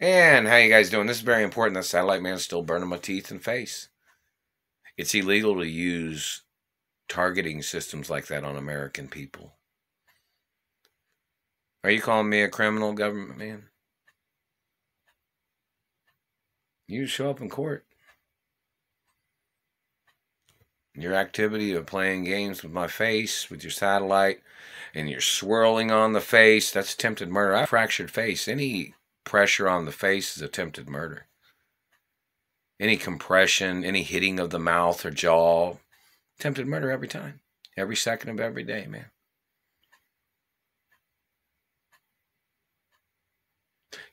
And how you guys doing? This is very important. That satellite man's still burning my teeth and face. It's illegal to use targeting systems like that on American people. Are you calling me a criminal, government man? You show up in court. Your activity of playing games with my face, with your satellite, and you're swirling on the face, that's attempted murder. I fractured face. Any pressure on the face is attempted murder. Any compression, any hitting of the mouth or jaw, attempted murder every time. Every second of every day, man.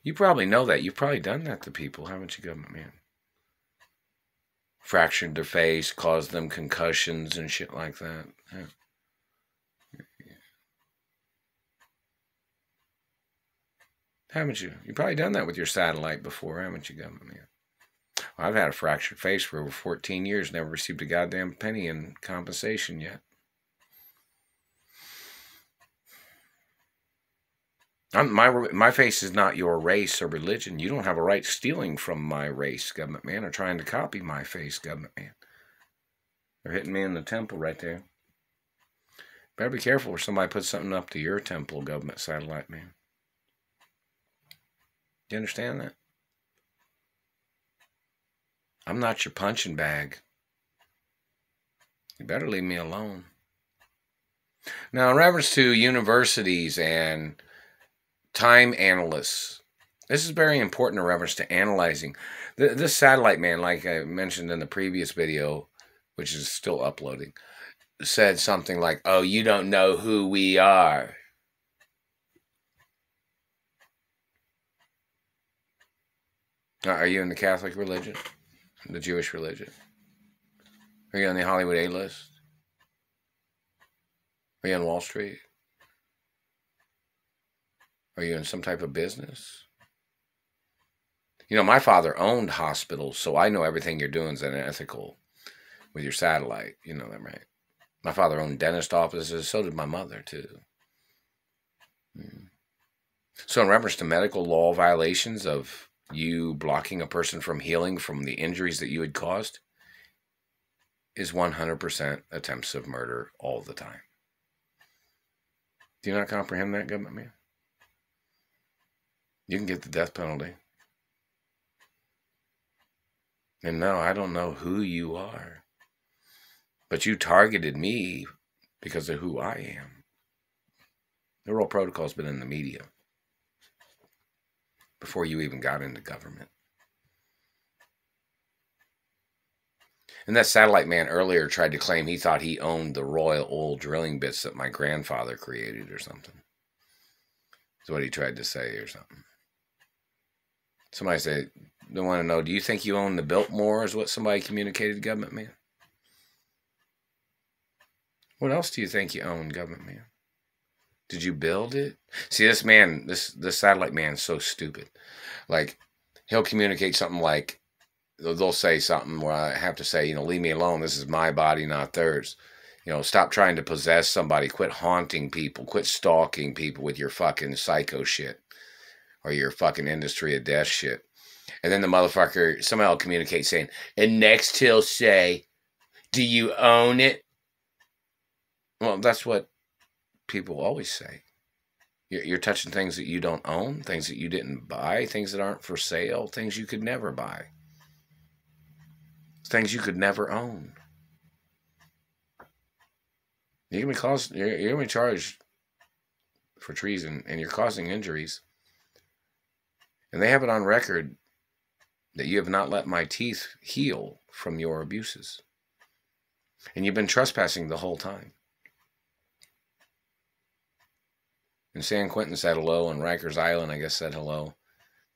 You probably know that. You've probably done that to people, haven't you, government man? Fractured their face, caused them concussions and shit like that. Yeah. Haven't you? You've probably done that with your satellite before, haven't you, government man? Well, I've had a fractured face for over 14 years, never received a goddamn penny in compensation yet. I'm, my my face is not your race or religion. You don't have a right stealing from my race, government man, or trying to copy my face, government man. They're hitting me in the temple right there. Better be careful, or somebody puts something up to your temple, government satellite man. You understand that? I'm not your punching bag. You better leave me alone. Now, in reference to universities and time analysts, this is very important in reference to analyzing. This satellite man, like I mentioned in the previous video, which is still uploading, said something like, Oh, you don't know who we are. Are you in the Catholic religion? The Jewish religion? Are you on the Hollywood A list? Are you on Wall Street? Are you in some type of business? You know, my father owned hospitals, so I know everything you're doing is unethical with your satellite. You know that, right? My father owned dentist offices, so did my mother, too. Hmm. So, in reference to medical law violations of you blocking a person from healing from the injuries that you had caused is 100% attempts of murder all the time. Do you not comprehend that, government man? You can get the death penalty. And no, I don't know who you are. But you targeted me because of who I am. The Royal Protocol's been in the media before you even got into government. And that satellite man earlier tried to claim he thought he owned the royal oil drilling bits that my grandfather created or something. That's what he tried to say or something. Somebody said, they want to know, do you think you own the Biltmore is what somebody communicated to government man? What else do you think you own, government man? Did you build it? See, this man, this this satellite man is so stupid. Like, he'll communicate something like, they'll say something where I have to say, you know, leave me alone. This is my body, not theirs. You know, stop trying to possess somebody. Quit haunting people. Quit stalking people with your fucking psycho shit or your fucking industry of death shit. And then the motherfucker, somebody will communicate saying, and next he'll say, do you own it? Well, that's what people always say. You're, you're touching things that you don't own, things that you didn't buy, things that aren't for sale, things you could never buy, things you could never own. You're be caused, you're, you're gonna be charged for treason, and you're causing injuries. And they have it on record that you have not let my teeth heal from your abuses. And you've been trespassing the whole time. And San Quentin said hello, and Rikers Island, I guess, said hello.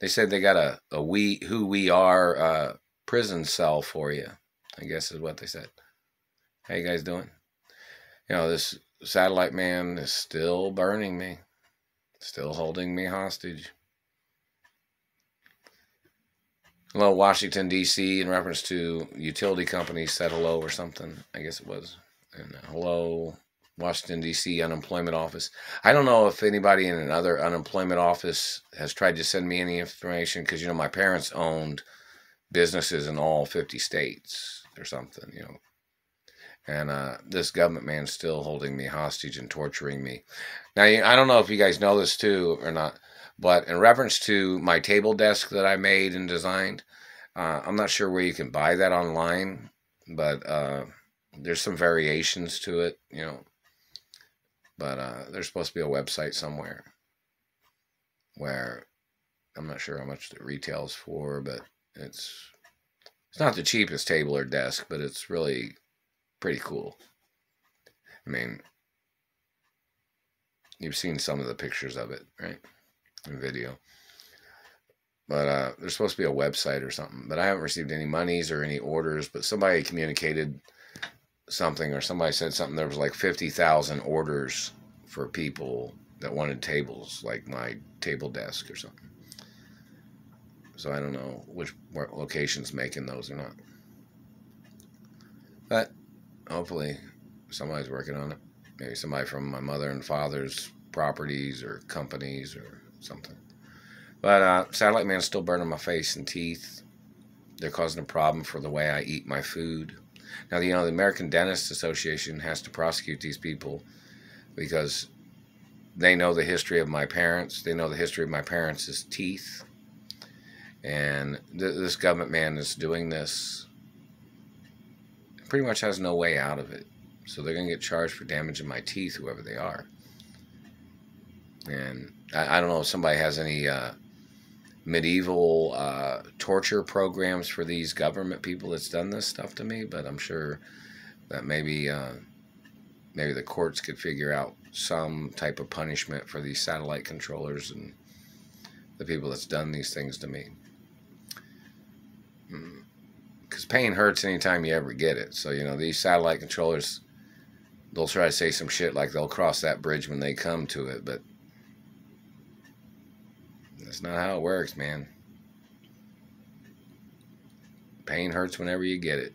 They said they got a, a we who we are uh, prison cell for you. I guess is what they said. How you guys doing? You know, this satellite man is still burning me, still holding me hostage. Hello, Washington D.C. In reference to utility companies said hello or something. I guess it was. And uh, hello, Washington, D.C. unemployment office. I don't know if anybody in another unemployment office has tried to send me any information because, you know, my parents owned businesses in all 50 states or something, you know. And uh, this government man's still holding me hostage and torturing me. Now, I don't know if you guys know this too or not, but in reference to my table desk that I made and designed, uh, I'm not sure where you can buy that online, but uh, there's some variations to it, you know. But uh, there's supposed to be a website somewhere where I'm not sure how much it retails for, but it's it's not the cheapest table or desk, but it's really pretty cool. I mean, you've seen some of the pictures of it, right? In video. But uh, there's supposed to be a website or something. But I haven't received any monies or any orders. But somebody communicated something, or somebody said something. There was like 50,000 orders for people that wanted tables, like my table desk or something. So I don't know which location's making those or not. But hopefully somebody's working on it. Maybe somebody from my mother and father's properties or companies or something. But uh, Satellite Man's still burning my face and teeth. They're causing a problem for the way I eat my food. Now, you know, the American Dentists Association has to prosecute these people because they know the history of my parents. They know the history of my parents' teeth. And th this government man is doing this pretty much has no way out of it. So they're going to get charged for damaging my teeth, whoever they are. And I, I don't know if somebody has any uh, medieval uh, torture programs for these government people that's done this stuff to me, but I'm sure that maybe uh, maybe the courts could figure out some type of punishment for these satellite controllers and the people that's done these things to me. Because mm. pain hurts anytime you ever get it. So, you know, these satellite controllers, they'll try to say some shit like they'll cross that bridge when they come to it, but that's not how it works, man. Pain hurts whenever you get it.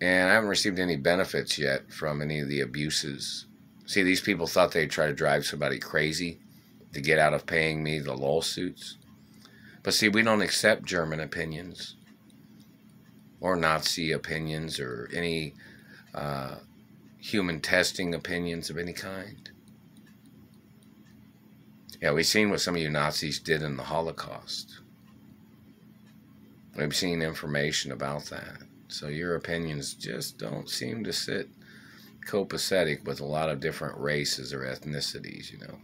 And I haven't received any benefits yet from any of the abuses. See, these people thought they'd try to drive somebody crazy to get out of paying me the lawsuits. But see, we don't accept German opinions or Nazi opinions or any uh, human testing opinions of any kind. Yeah, we've seen what some of you Nazis did in the Holocaust. We've seen information about that. So your opinions just don't seem to sit copacetic with a lot of different races or ethnicities, you know.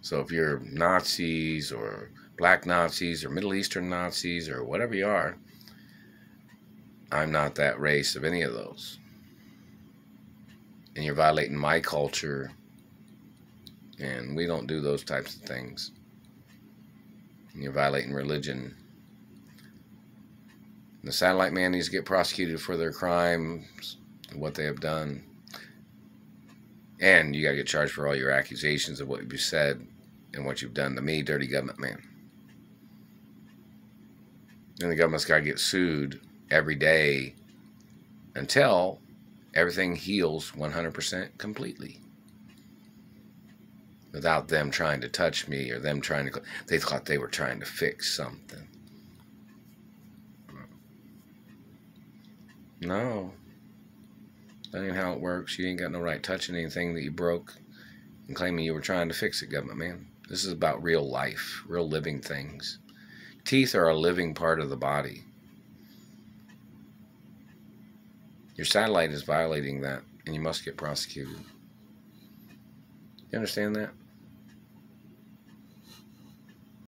So if you're Nazis or black Nazis or Middle Eastern Nazis or whatever you are, I'm not that race of any of those. And you're violating my culture and we don't do those types of things. And you're violating religion. The satellite man needs to get prosecuted for their crimes, what they have done. And you got to get charged for all your accusations of what you said and what you've done to me, dirty government man. And the government's got to get sued every day until everything heals 100% completely without them trying to touch me or them trying to. They thought they were trying to fix something. No. That ain't how it works. You ain't got no right touching anything that you broke and claiming you were trying to fix it, government man. This is about real life, real living things. Teeth are a living part of the body. Your satellite is violating that, and you must get prosecuted. You understand that?